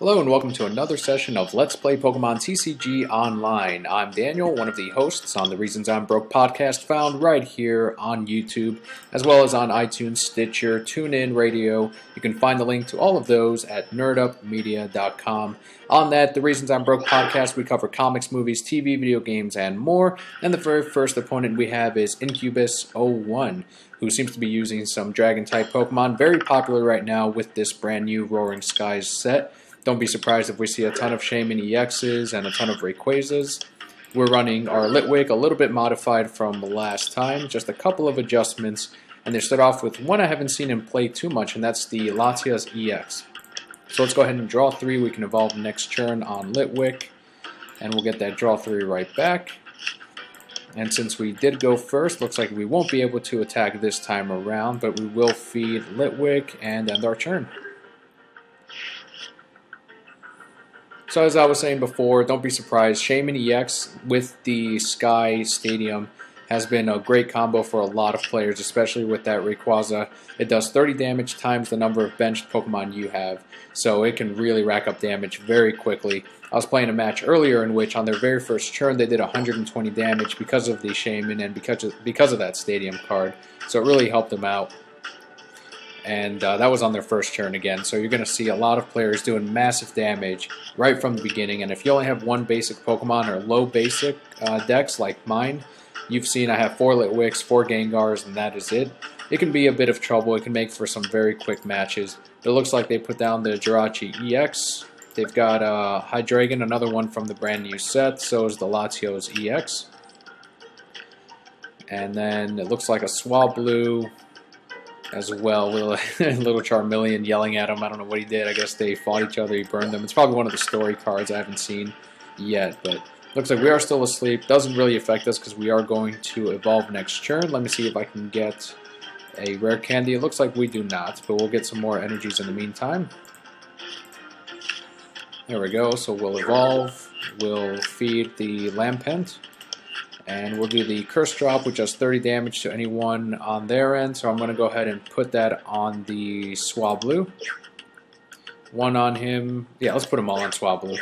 Hello and welcome to another session of Let's Play Pokemon TCG Online. I'm Daniel, one of the hosts on the Reasons I'm Broke podcast, found right here on YouTube, as well as on iTunes, Stitcher, TuneIn Radio. You can find the link to all of those at nerdupmedia.com. On that, the Reasons I'm Broke podcast, we cover comics, movies, TV, video games, and more. And the very first opponent we have is Incubus01, who seems to be using some Dragon type Pokemon, very popular right now with this brand new Roaring Skies set. Don't be surprised if we see a ton of Shaymin EXs and a ton of Rayquazas. We're running our Litwick a little bit modified from last time, just a couple of adjustments, and they start off with one I haven't seen in play too much, and that's the Latias EX. So let's go ahead and draw three. We can evolve next turn on Litwick, and we'll get that draw three right back. And since we did go first, looks like we won't be able to attack this time around, but we will feed Litwick and end our turn. So as I was saying before, don't be surprised. Shaymin EX with the Sky Stadium has been a great combo for a lot of players, especially with that Rayquaza. It does 30 damage times the number of benched Pokemon you have, so it can really rack up damage very quickly. I was playing a match earlier in which on their very first turn they did 120 damage because of the Shaymin and because of, because of that Stadium card, so it really helped them out and uh, that was on their first turn again. So you're going to see a lot of players doing massive damage right from the beginning. And if you only have one basic Pokemon or low basic uh, decks like mine, you've seen I have four Litwicks, four Gengars, and that is it. It can be a bit of trouble. It can make for some very quick matches. It looks like they put down the Jirachi EX. They've got uh, Hydreigon, another one from the brand new set. So is the Latios EX. And then it looks like a Swablu, as well. Little, little Charmeleon yelling at him. I don't know what he did. I guess they fought each other. He burned them. It's probably one of the story cards I haven't seen yet, but looks like we are still asleep. Doesn't really affect us because we are going to evolve next turn. Let me see if I can get a rare candy. It looks like we do not, but we'll get some more energies in the meantime. There we go. So we'll evolve. We'll feed the Lampent. And we'll do the Curse Drop, which does 30 damage to anyone on their end. So I'm going to go ahead and put that on the Swablu. One on him. Yeah, let's put them all on Swablu.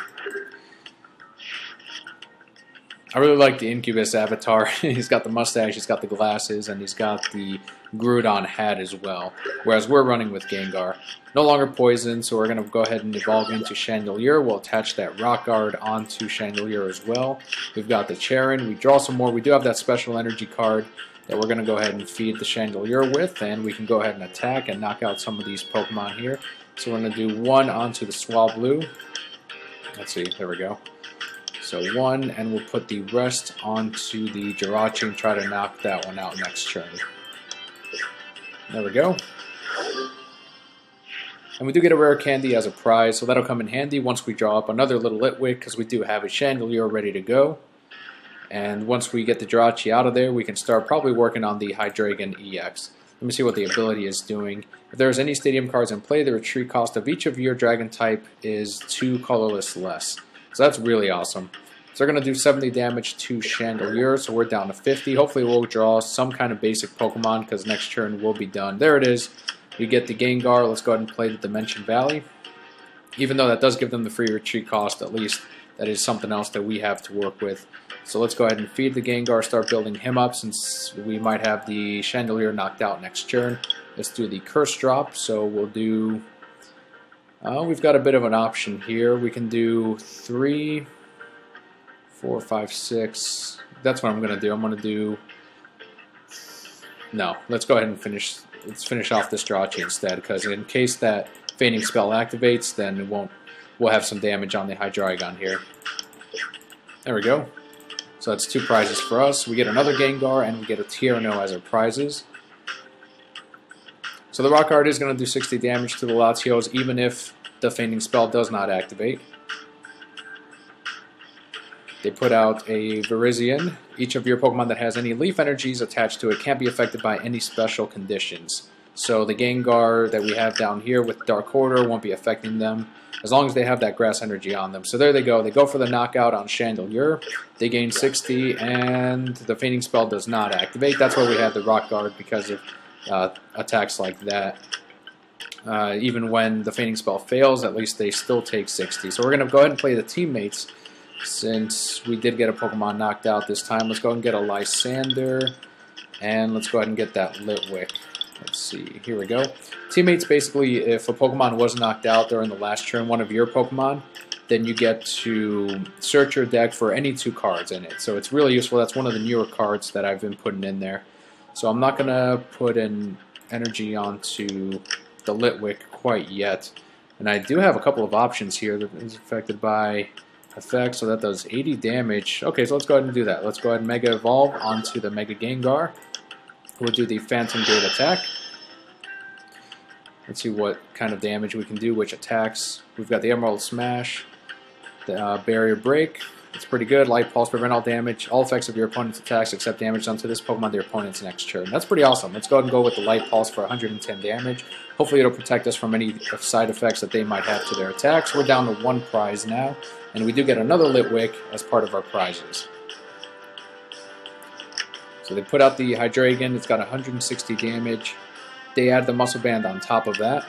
I really like the Incubus avatar. he's got the mustache, he's got the glasses, and he's got the Groudon had as well. Whereas we're running with Gengar. No longer poison, so we're going to go ahead and evolve into Chandelure. We'll attach that Rock Guard onto Chandelure as well. We've got the Cheren. We draw some more. We do have that special energy card that we're going to go ahead and feed the Chandelure with, and we can go ahead and attack and knock out some of these Pokemon here. So we're going to do one onto the Swablu. Let's see, there we go. So one, and we'll put the rest onto the Jirachi and try to knock that one out next turn. There we go. And we do get a rare candy as a prize, so that'll come in handy once we draw up another little Litwick, because we do have a Chandelure ready to go. And once we get the Jirachi out of there, we can start probably working on the Hydreigon EX. Let me see what the ability is doing. If there's any stadium cards in play, the retreat cost of each of your dragon type is two colorless less. So that's really awesome. They're going to do 70 damage to Chandelier, so we're down to 50. Hopefully we'll draw some kind of basic Pokemon, because next turn we'll be done. There it is. We get the Gengar. Let's go ahead and play the Dimension Valley. Even though that does give them the free retreat cost, at least that is something else that we have to work with. So let's go ahead and feed the Gengar, start building him up, since we might have the Chandelier knocked out next turn. Let's do the Curse Drop, so we'll do uh, we've got a bit of an option here. We can do three, four, five, six. That's what I'm going to do. I'm going to do... No, let's go ahead and finish. Let's finish off this Jirachi instead, because in case that Fainting Spell activates, then it won't. We'll have some damage on the Hydreigon here. There we go. So that's two prizes for us. We get another Gengar, and we get a Tierno as our prizes. So the Rock Guard is going to do 60 damage to the Latios, even if the Fainting Spell does not activate. They put out a Virizion. Each of your Pokemon that has any leaf energies attached to it can't be affected by any special conditions. So the Gengar that we have down here with Dark Order won't be affecting them as long as they have that grass energy on them. So there they go. They go for the knockout on Chandelure. They gain 60, and the Fainting Spell does not activate. That's why we have the Rock Guard because of uh, attacks like that. Uh, even when the fainting spell fails, at least they still take 60. So we're going to go ahead and play the teammates since we did get a Pokemon knocked out this time. Let's go and get a Lysander. and let's go ahead and get that Litwick. Let's see, here we go. Teammates, basically, if a Pokemon was knocked out during the last turn, one of your Pokemon, then you get to search your deck for any two cards in it. So it's really useful. That's one of the newer cards that I've been putting in there. So I'm not going to put an energy onto the Litwick quite yet. And I do have a couple of options here that is affected by effect, so that does 80 damage. Okay, so let's go ahead and do that. Let's go ahead and Mega Evolve onto the Mega Gengar. We'll do the Phantom Gate attack. Let's see what kind of damage we can do, which attacks. We've got the Emerald Smash, the uh, Barrier Break. It's pretty good. Light Pulse, prevent all damage. All effects of your opponent's attacks except damage done to this Pokemon their opponent's next turn. That's pretty awesome. Let's go ahead and go with the Light Pulse for 110 damage. Hopefully it'll protect us from any side effects that they might have to their attacks. We're down to one prize now, and we do get another Litwick as part of our prizes. So they put out the Hydreigon. It's got 160 damage. They add the Muscle Band on top of that.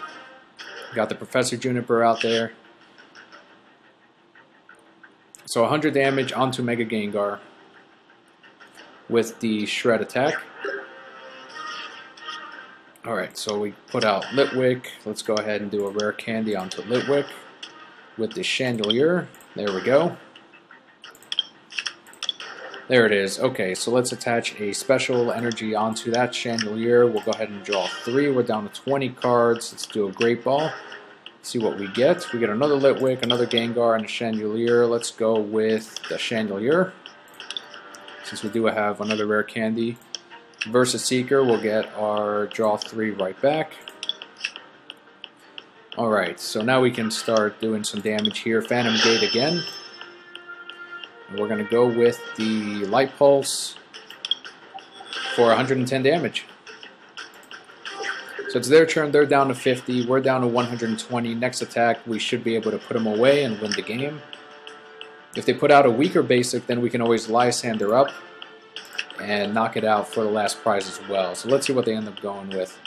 Got the Professor Juniper out there. So 100 damage onto Mega Gengar with the Shred attack. Alright, so we put out Litwick. Let's go ahead and do a Rare Candy onto Litwick with the chandelier. There we go. There it is. Okay, so let's attach a special energy onto that Chandelure. We'll go ahead and draw three. We're down to 20 cards. Let's do a Great Ball. See what we get. We get another Litwick, another Gengar, and a chandelier. Let's go with the chandelier. Since we do have another rare candy. Versus Seeker, we'll get our draw three right back. Alright, so now we can start doing some damage here. Phantom Gate again. We're going to go with the Light Pulse for 110 damage. So it's their turn. They're down to 50. We're down to 120. Next attack, we should be able to put them away and win the game. If they put out a weaker basic, then we can always Lysander up and knock it out for the last prize as well. So let's see what they end up going with.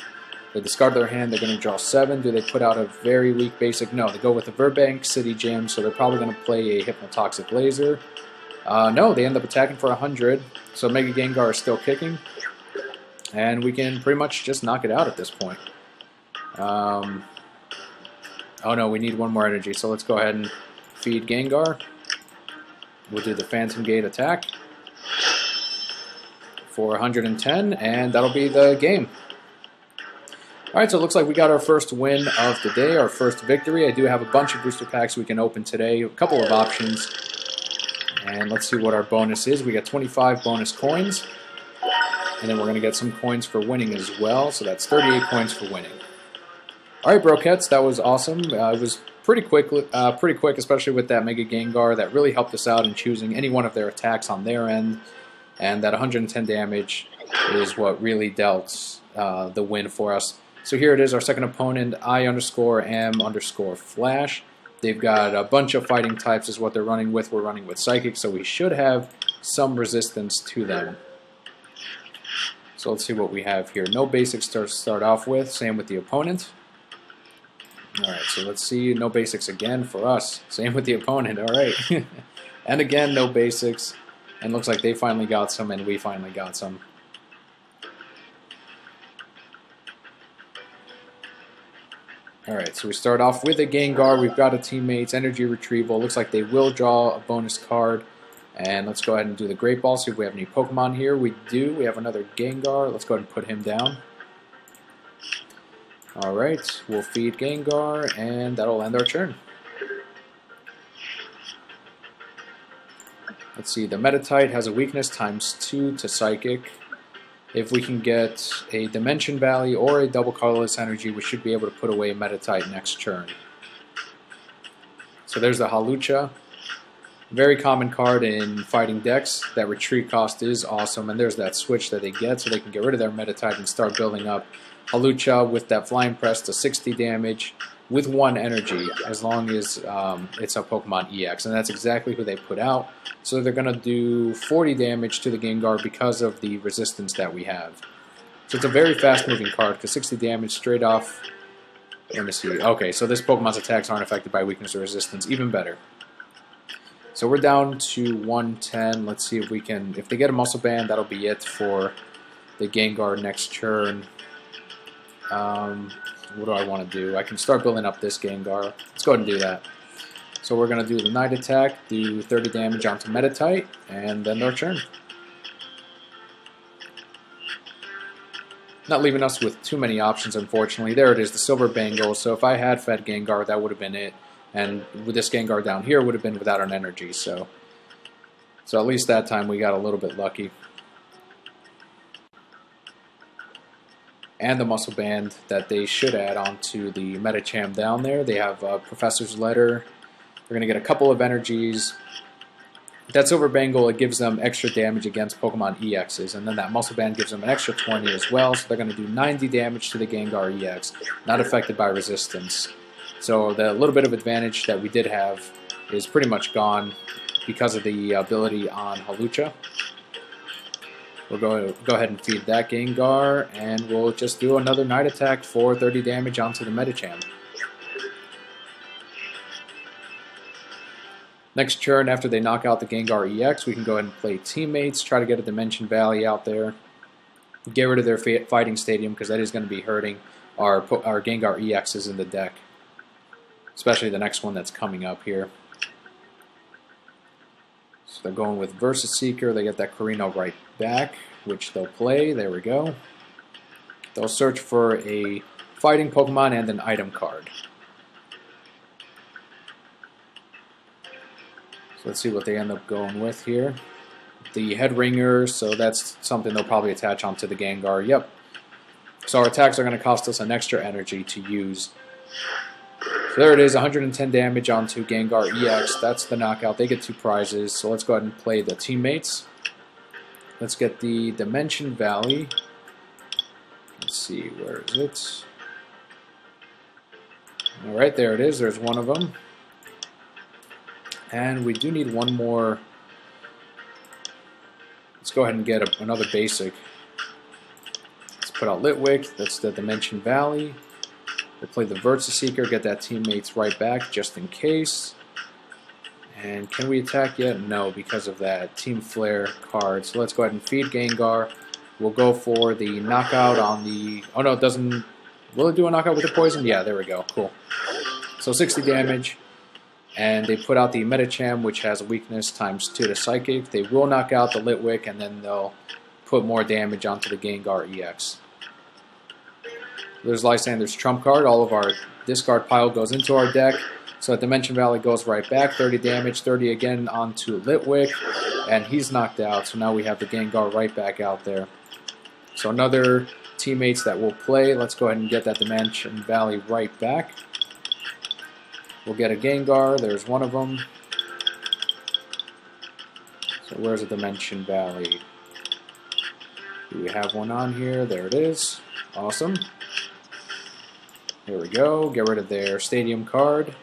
They discard their hand, they're going to draw seven. Do they put out a very weak basic? No, they go with the Virbank City Gym, so they're probably going to play a Hypnotoxic Laser. Uh, no, they end up attacking for 100, so Mega Gengar is still kicking. And we can pretty much just knock it out at this point. Um, oh no, we need one more energy, so let's go ahead and feed Gengar. We'll do the Phantom Gate attack for 110, and that'll be the game. Alright, so it looks like we got our first win of the day, our first victory. I do have a bunch of booster packs we can open today, a couple of options. And let's see what our bonus is. We got 25 bonus coins. And then we're going to get some coins for winning as well. So that's 38 coins for winning. Alright, Brokettes, that was awesome. Uh, it was pretty quick, uh, pretty quick, especially with that Mega Gengar. That really helped us out in choosing any one of their attacks on their end. And that 110 damage is what really dealt uh, the win for us. So here it is, our second opponent, I underscore M underscore Flash. They've got a bunch of fighting types is what they're running with. We're running with Psychic, so we should have some resistance to them. So let's see what we have here. No basics to start off with, same with the opponent. Alright, so let's see, no basics again for us. Same with the opponent, alright. and again, no basics. And looks like they finally got some and we finally got some. Alright, so we start off with a Gengar. We've got a teammate's energy retrieval. Looks like they will draw a bonus card. And let's go ahead and do the Great Ball, see if we have any Pokemon here. We do. We have another Gengar. Let's go ahead and put him down. Alright, we'll feed Gengar, and that'll end our turn. Let's see, the Meditite has a weakness times 2 to Psychic. If we can get a Dimension Valley or a double colorless energy, we should be able to put away Meditite next turn. So there's the Hawlucha. Very common card in fighting decks. That retreat cost is awesome, and there's that switch that they get so they can get rid of their Meditite and start building up Hawlucha with that Flying Press to 60 damage with one energy as long as um, it's a Pokemon EX. And that's exactly who they put out. So they're going to do 40 damage to the Gengar because of the resistance that we have. So it's a very fast moving card because 60 damage straight off Let me see. Okay, so this Pokemon's attacks aren't affected by weakness or resistance. Even better. So we're down to 110. Let's see if we can... If they get a Muscle Band, that'll be it for the Gengar next turn. Um, what do I want to do? I can start building up this Gengar. Let's go ahead and do that. So we're going to do the Night Attack, do 30 damage onto Meditite, and then their turn. Not leaving us with too many options, unfortunately. There it is, the Silver Bangle. So if I had fed Gengar, that would have been it. And with this Gengar down here, would have been without an energy. So, so at least that time we got a little bit lucky. And the muscle band that they should add onto the Medicham down there. They have a Professor's Letter. They're going to get a couple of energies. That Silver Bangle, it gives them extra damage against Pokemon EXs, and then that Muscle Band gives them an extra 20 as well, so they're going to do 90 damage to the Gengar EX, not affected by resistance. So the little bit of advantage that we did have is pretty much gone because of the ability on Hawlucha. We'll go, go ahead and feed that Gengar, and we'll just do another Night Attack for 30 damage onto the Medicham. Next turn, after they knock out the Gengar EX, we can go ahead and play Teammates, try to get a Dimension Valley out there. Get rid of their Fighting Stadium, because that is going to be hurting our, our Gengar EXs in the deck. Especially the next one that's coming up here. So they're going with Versus Seeker. They get that Korrina right back, which they'll play. There we go. They'll search for a fighting Pokemon and an item card. So let's see what they end up going with here. The head ringer, so that's something they'll probably attach onto the Gengar. Yep. So our attacks are going to cost us an extra energy to use. So there it is, 110 damage onto Gengar EX. That's the knockout. They get two prizes. So let's go ahead and play the teammates. Let's get the Dimension Valley. Let's see, where is it? Alright, there it is. There's one of them. And we do need one more. Let's go ahead and get a, another basic. Let's put out Litwick. That's the Dimension Valley. We'll play the Versus Seeker, get that teammates right back just in case. And can we attack yet? No, because of that Team Flare card. So let's go ahead and feed Gengar. We'll go for the knockout on the... Oh no, it doesn't... Will it do a knockout with the poison? Yeah, there we go. Cool. So 60 damage and they put out the Medicham, which has a weakness times 2 to Psychic. They will knock out the Litwick, and then they'll put more damage onto the Gengar EX. There's Lysander's trump card. All of our discard pile goes into our deck. So Dimension Valley goes right back, 30 damage, 30 again onto Litwick, and he's knocked out. So now we have the Gengar right back out there. So another teammates that will play. Let's go ahead and get that Dimension Valley right back. We'll get a Gengar. There's one of them. So where's the Dimension Valley? Do we have one on here? There it is. Awesome. Here we go. Get rid of their stadium card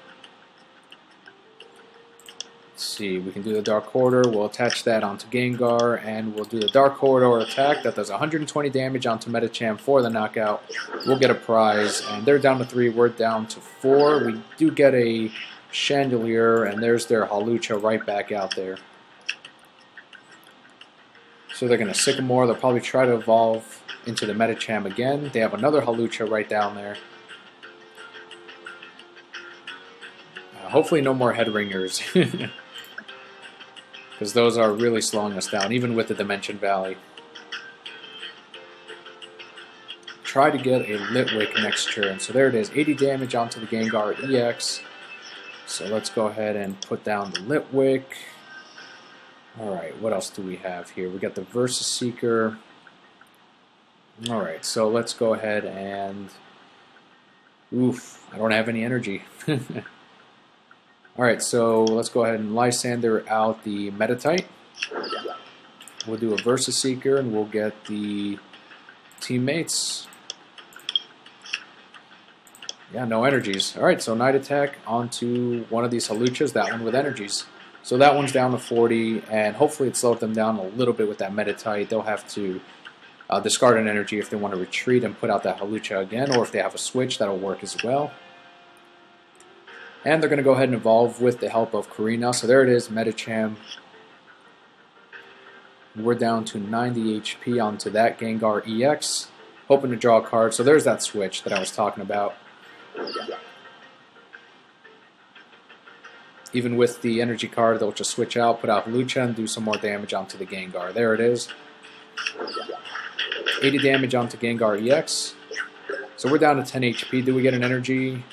see, we can do the Dark Corridor. We'll attach that onto Gengar, and we'll do the Dark Corridor attack. That does 120 damage onto Medicham for the knockout. We'll get a prize, and they're down to three. We're down to four. We do get a Chandelier, and there's their Hawlucha right back out there. So they're going to Sycamore. They'll probably try to evolve into the Medicham again. They have another Hawlucha right down there. Uh, hopefully no more head ringers. because those are really slowing us down, even with the Dimension Valley. Try to get a Litwick next turn. So there it is, 80 damage onto the Gengar EX. So let's go ahead and put down the Litwick. Alright, what else do we have here? We got the Versus Seeker. Alright, so let's go ahead and... Oof, I don't have any energy. Alright, so let's go ahead and Lysander out the Meditite. We'll do a Versus Seeker and we'll get the teammates. Yeah, no energies. Alright, so Night Attack onto one of these Hawluchas, that one with energies. So that one's down to 40, and hopefully it slowed them down a little bit with that Meditite. They'll have to uh, discard an energy if they want to retreat and put out that Hawlucha again, or if they have a switch, that'll work as well. And they're going to go ahead and evolve with the help of Korrina. So there it is, Medicham. We're down to 90 HP onto that Gengar EX. Hoping to draw a card. So there's that switch that I was talking about. Even with the energy card, they'll just switch out, put out Lucha, do some more damage onto the Gengar. There it is. 80 damage onto Gengar EX. So we're down to 10 HP. Do we get an energy?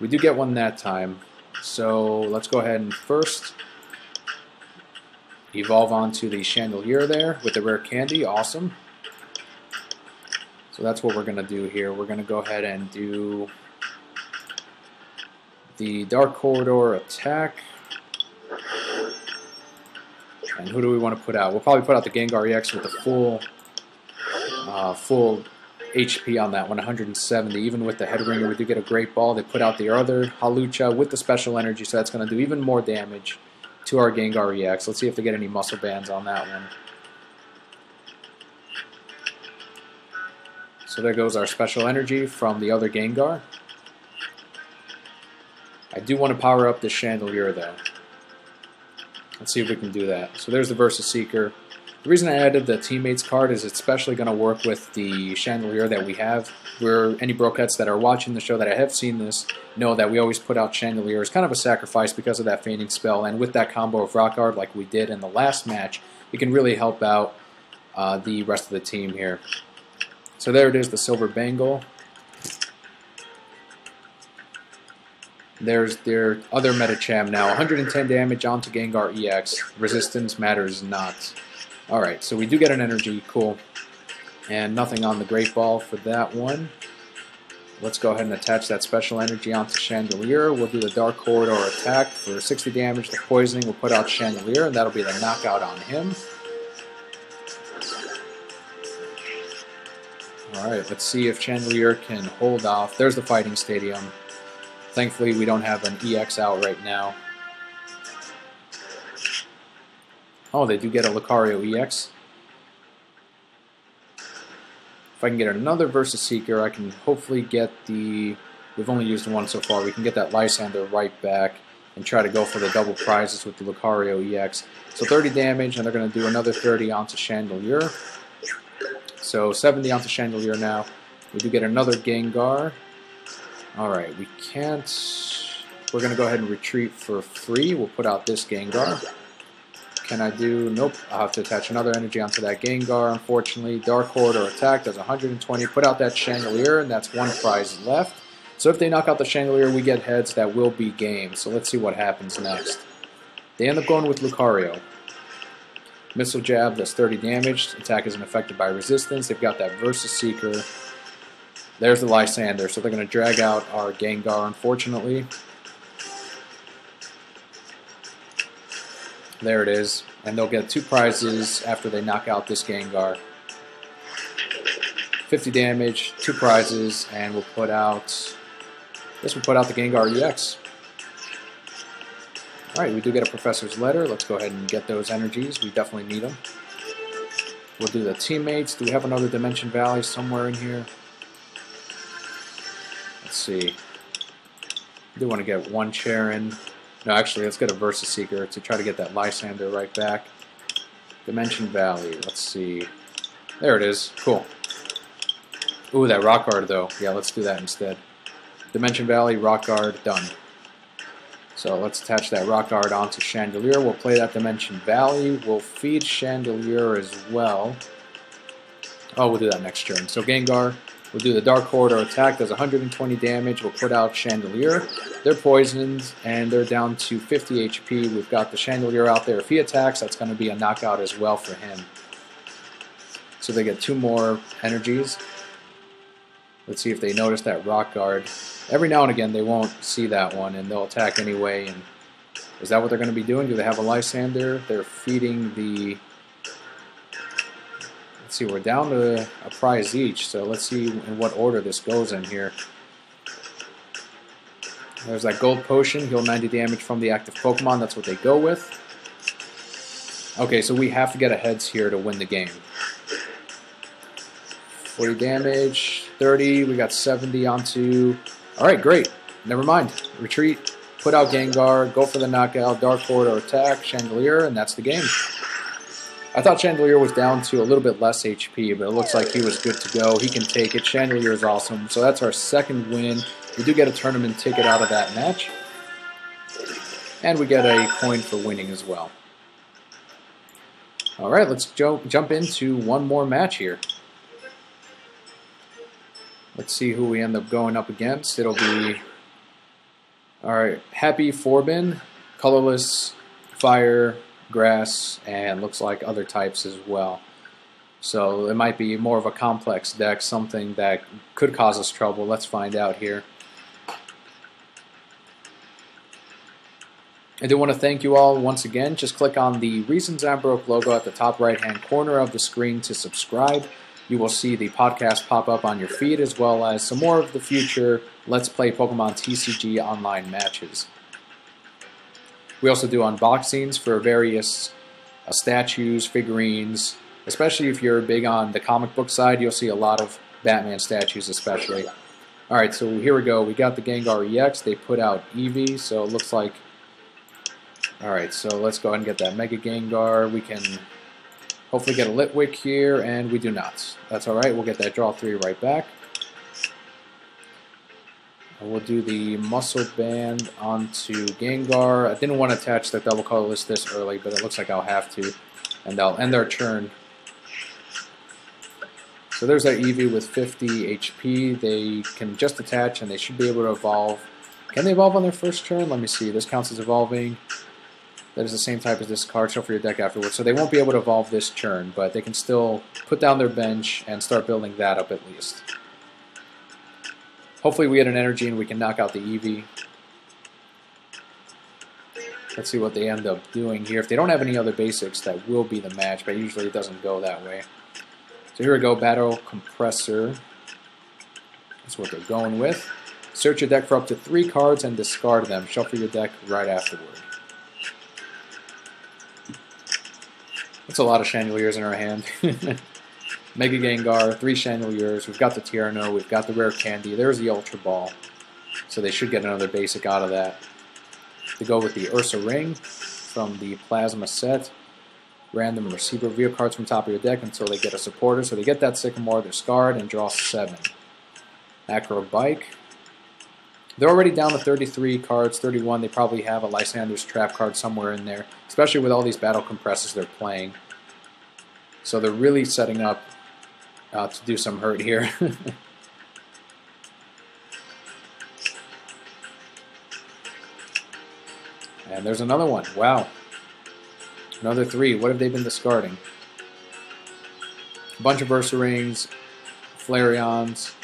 We do get one that time. So let's go ahead and first evolve onto the Chandelure there with the rare candy. Awesome. So that's what we're going to do here. We're going to go ahead and do the Dark Corridor attack. And who do we want to put out? We'll probably put out the Gengar EX with the full uh, full HP on that one, 170. Even with the head ringer, we do get a great ball. They put out the other Hawlucha with the special energy, so that's going to do even more damage to our Gengar EX. Let's see if they get any muscle bands on that one. So there goes our special energy from the other Gengar. I do want to power up the Chandelure though. Let's see if we can do that. So there's the Versus Seeker. The reason I added the teammates card is it's especially going to work with the chandelier that we have. Where any Brokettes that are watching the show that I have seen this know that we always put out Chandelure as kind of a sacrifice because of that fainting spell. And with that combo of Rock Guard like we did in the last match, it can really help out uh, the rest of the team here. So there it is, the Silver Bangle. There's their other Medicham now. 110 damage onto Gengar EX. Resistance matters not. Alright, so we do get an energy. Cool. And nothing on the Great Ball for that one. Let's go ahead and attach that special energy onto Chandelier. We'll do the Dark Corridor attack for 60 damage. The poisoning will put out Chandelier, and that'll be the knockout on him. Alright, let's see if Chandelier can hold off. There's the fighting stadium. Thankfully, we don't have an EX out right now. Oh, they do get a Lucario EX. If I can get another Versus Seeker, I can hopefully get the... We've only used one so far. We can get that Lysander right back and try to go for the double prizes with the Lucario EX. So 30 damage, and they're going to do another 30 onto Chandelure. So 70 onto Chandelure now. We do get another Gengar. Alright, we can't... We're going to go ahead and retreat for free. We'll put out this Gengar. Can I do... Nope. I'll have to attach another energy onto that Gengar, unfortunately. Dark Corridor attack does 120. Put out that Chandelier, and that's one prize left. So if they knock out the Chandelier, we get heads. That will be game. So let's see what happens next. They end up going with Lucario. Missile Jab does 30 damage. Attack isn't affected by resistance. They've got that Versus Seeker. There's the Lysander. So they're going to drag out our Gengar, unfortunately. There it is. And they'll get two prizes after they knock out this Gengar. 50 damage, two prizes, and we'll put out... Guess we'll put out the Gengar EX. Alright, we do get a Professor's Letter. Let's go ahead and get those energies. We definitely need them. We'll do the teammates. Do we have another Dimension Valley somewhere in here? Let's see. I do want to get one chair in. No, actually, let's get a Versus Seeker to try to get that Lysander right back. Dimension Valley. Let's see. There it is. Cool. Ooh, that Rock Guard, though. Yeah, let's do that instead. Dimension Valley, Rock Guard, done. So let's attach that Rock Guard onto Chandelier. We'll play that Dimension Valley. We'll feed Chandelier as well. Oh, we'll do that next turn. So Gengar, we'll do the Dark Corridor attack. Does 120 damage. We'll put out Chandelier. They're poisoned, and they're down to 50 HP. We've got the Chandelier out there. If he attacks, that's going to be a knockout as well for him. So they get two more energies. Let's see if they notice that Rock Guard. Every now and again, they won't see that one, and they'll attack anyway. And Is that what they're going to be doing? Do they have a Lysander? They're feeding the... Let's see, we're down to a prize each, so let's see in what order this goes in here. There's that gold potion, heal 90 damage from the active Pokemon, that's what they go with. Okay, so we have to get a heads here to win the game. 40 damage, 30. We got 70 onto. All right, great. Never mind. Retreat, put out Gengar, go for the knockout, Dark Corridor attack, Chandelier, and that's the game. I thought Chandelier was down to a little bit less HP, but it looks like he was good to go. He can take it. Chandelier is awesome. So that's our second win. We do get a tournament ticket out of that match. And we get a coin for winning as well. All right, let's jump into one more match here. Let's see who we end up going up against. It'll be all right. Happy Forbin, colorless, fire, grass, and looks like other types as well. So it might be more of a complex deck, something that could cause us trouble. Let's find out here. I do want to thank you all once again. Just click on the Reasons I'm Broke logo at the top right hand corner of the screen to subscribe. You will see the podcast pop up on your feed as well as some more of the future Let's Play Pokemon TCG online matches. We also do unboxings for various uh, statues, figurines, especially if you're big on the comic book side, you'll see a lot of Batman statues especially. Alright, so here we go. We got the Gengar EX. They put out Eevee, so it looks like Alright, so let's go ahead and get that Mega Gengar. We can hopefully get a Litwick here, and we do not. That's alright, we'll get that draw 3 right back. We'll do the Muscle Band onto Gengar. I didn't want to attach the double colorless this early, but it looks like I'll have to. And I'll end our turn. So there's our Eevee with 50 HP. They can just attach, and they should be able to evolve. Can they evolve on their first turn? Let me see. This counts as evolving that is the same type as this card. Shuffle your deck afterwards. So they won't be able to evolve this turn, but they can still put down their bench and start building that up at least. Hopefully we get an energy and we can knock out the Eevee. Let's see what they end up doing here. If they don't have any other basics, that will be the match, but usually it doesn't go that way. So here we go, Battle Compressor. That's what they're going with. Search your deck for up to three cards and discard them. Shuffle your deck right afterward. That's a lot of Chandeliers in our hand. Mega Gengar, three Chandeliers. We've got the Tierno. We've got the Rare Candy. There's the Ultra Ball. So they should get another basic out of that. To go with the Ursaring from the Plasma set. Random receiver reveal cards from top of your deck until they get a supporter. So they get that Sycamore, they're scarred, and draw seven. Acro Bike. They're already down to 33 cards, 31. They probably have a Lysander's Trap card somewhere in there, especially with all these battle compressors they're playing. So they're really setting up uh, to do some hurt here. and there's another one. Wow. Another three. What have they been discarding? A bunch of Ursaring, Flareons,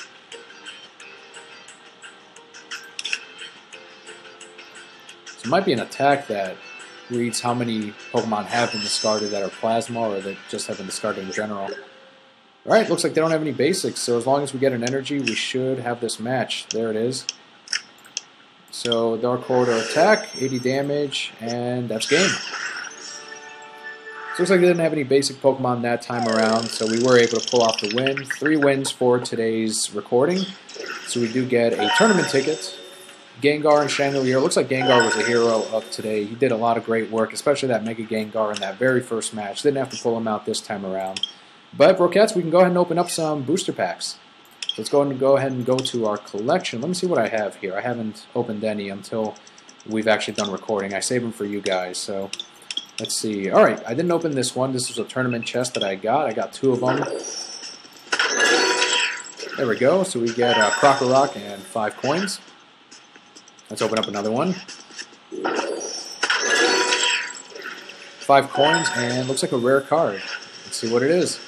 It might be an attack that reads how many Pokemon have been discarded that are Plasma or that just have been discarded in general. Alright, looks like they don't have any basics, so as long as we get an energy, we should have this match. There it is. So, Dark Corridor attack, 80 damage, and that's game. So looks like they didn't have any basic Pokemon that time around, so we were able to pull off the win. Three wins for today's recording. So we do get a tournament ticket, Gengar and Chandelier. Looks like Gengar was a hero of today. He did a lot of great work, especially that Mega Gengar in that very first match. Didn't have to pull him out this time around. But Brokettes, we can go ahead and open up some booster packs. Let's go ahead and go ahead and go to our collection. Let me see what I have here. I haven't opened any until we've actually done recording. I save them for you guys. So let's see. All right, I didn't open this one. This was a tournament chest that I got. I got two of them. There we go. So we get uh, a Krokorok and five coins. Let's open up another one. Five coins, and looks like a rare card. Let's see what it is.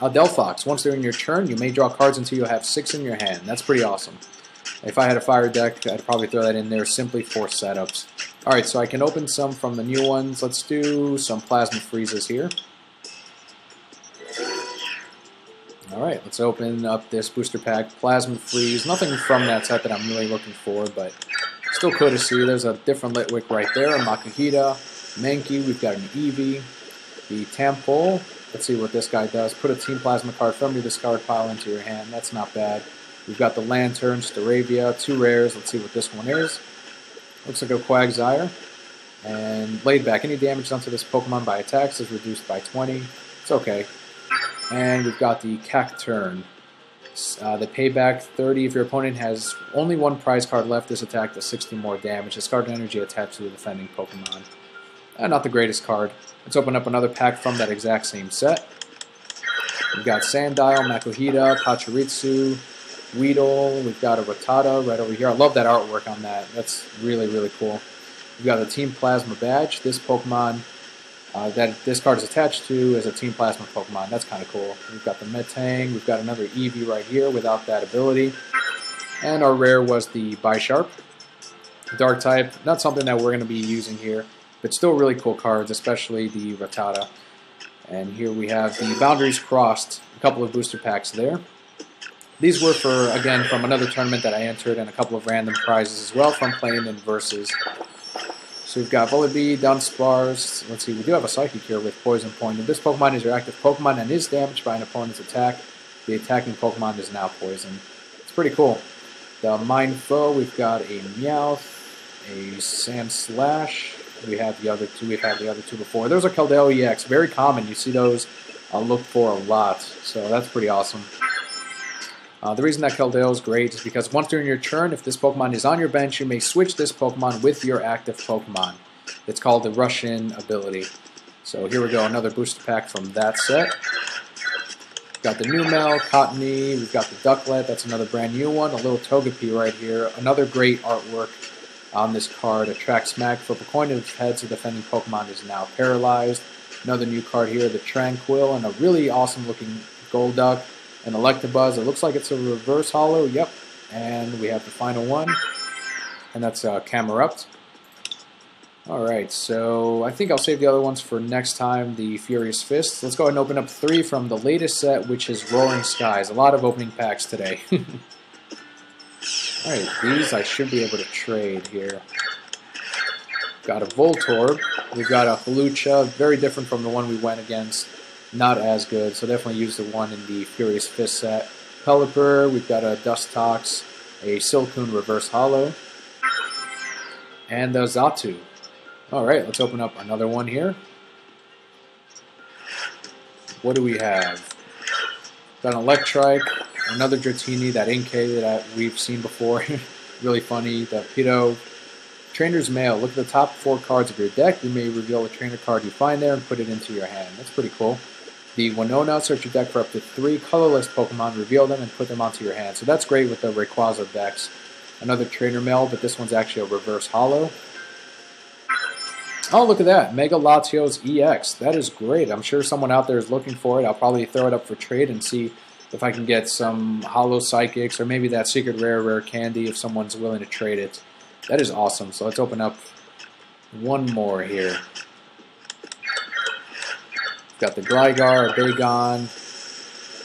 Uh, Delphox. Once during your turn, you may draw cards until you have six in your hand. That's pretty awesome. If I had a fire deck, I'd probably throw that in there simply for setups. Alright, so I can open some from the new ones. Let's do some Plasma Freezes here. Alright, let's open up this booster pack. Plasma Freeze. Nothing from that set that I'm really looking for, but still cool to see. There's a different Litwick right there. A Makuhita, Mankey. We've got an Eevee. The Tympole. Let's see what this guy does. Put a Team Plasma card from your discard pile into your hand. That's not bad. We've got the Lanturn, Staravia, two rares. Let's see what this one is. Looks like a Quagsire. And laid back. Any damage done to this Pokemon by attacks is reduced by 20. It's okay. And we've got the Cacturne. Uh, the payback 30 if your opponent has only one prize card left. This attack does 60 more damage. Discard energy attached to the defending Pokemon. Uh, not the greatest card. Let's open up another pack from that exact same set. We've got Sandile, Makuhita, Pachirisu, Weedle. We've got a Rattata right over here. I love that artwork on that. That's really, really cool. We've got a Team Plasma badge. This Pokemon uh, that this card is attached to is a Team Plasma Pokemon. That's kind of cool. We've got the Metang. We've got another Eevee right here without that ability. And our rare was the Bisharp. Dark type, not something that we're going to be using here, but still really cool cards, especially the Rattata. And here we have the Boundaries Crossed, a couple of booster packs there. These were for, again, from another tournament that I entered and a couple of random prizes as well from playing in Versus. So we've got Volibee, Dunsparce. Let's see, we do have a Psychic here with Poison Point. This Pokemon is your active Pokemon and is damaged by an opponent's attack, the attacking Pokemon is now poisoned. It's pretty cool. The Mienfoo, we've got a Meowth, a Sandslash. We have the other two. We've had the other two before. There's a Keldeo EX. Very common. You see those uh, looked for a lot. So that's pretty awesome. Uh, the reason that Keldeo is great is because once during your turn, if this Pokemon is on your bench, you may switch this Pokemon with your active Pokemon. It's called the Rush In ability. So here we go, another booster pack from that set. Got the Numel, Cottonee, we've got the Ducklett, that's another brand new one, a little Togepi right here. Another great artwork on this card, Attract Smack. Flip a coin of heads, the defending Pokemon is now paralyzed. Another new card here, the Tranquill, and a really awesome looking Golduck an Electabuzz. It looks like it's a reverse hollow. Yep. And we have the final one. And that's uh, Camerupt. Alright, so I think I'll save the other ones for next time, the Furious Fists. Let's go ahead and open up three from the latest set, which is Roaring Skies. A lot of opening packs today. Alright, these I should be able to trade here. Got a Voltorb. We've got a Hawlucha, very different from the one we went against not as good. So definitely use the one in the Furious Fist set. Pelipper, we've got a Dustox, a Silcoon Reverse Hollow, and a Xatu. Alright, let's open up another one here. What do we have? Got an Electrike, another Dratini, that Inkay that we've seen before. really funny. The Pito. Trainer's Mail. Look at the top four cards of your deck. You may reveal a trainer card you find there and put it into your hand. That's pretty cool the Winona, search your deck for up to three colorless Pokemon, reveal them, and put them onto your hand. So that's great with the Rayquaza decks. Another Trainer Mail, but this one's actually a reverse hollow. Oh, look at that. Mega Latios EX. That is great. I'm sure someone out there is looking for it. I'll probably throw it up for trade and see if I can get some hollow Psychics or maybe that Secret Rare Rare Candy if someone's willing to trade it. That is awesome. So let's open up one more here. Got the Gligar, Bagon,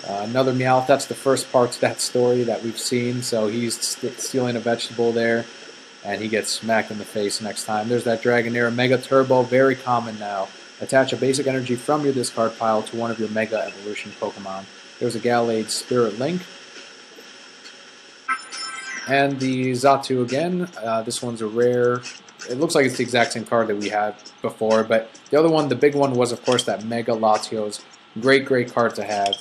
uh, another Meowth. That's the first part to that story that we've seen. So he's st stealing a vegetable there, and he gets smacked in the face next time. There's that Dragonair Mega Turbo, very common now. Attach a basic energy from your discard pile to one of your Mega Evolution Pokemon. There's a Gallade Spirit Link. And the Xatu again. Uh, this one's a rare it looks like it's the exact same card that we had before, but the other one, the big one, was of course that Mega Latios. Great, great card to have.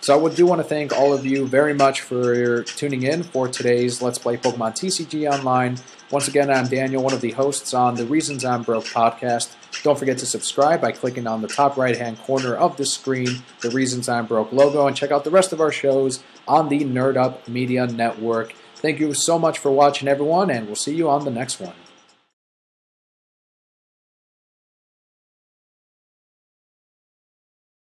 So I would do want to thank all of you very much for tuning in for today's Let's Play Pokemon TCG Online. Once again, I'm Daniel, one of the hosts on the Reasons I'm Broke podcast. Don't forget to subscribe by clicking on the top right-hand corner of the screen, the Reasons I'm Broke logo, and check out the rest of our shows on the Nerd Up Media Network. Thank you so much for watching, everyone, and we'll see you on the next one.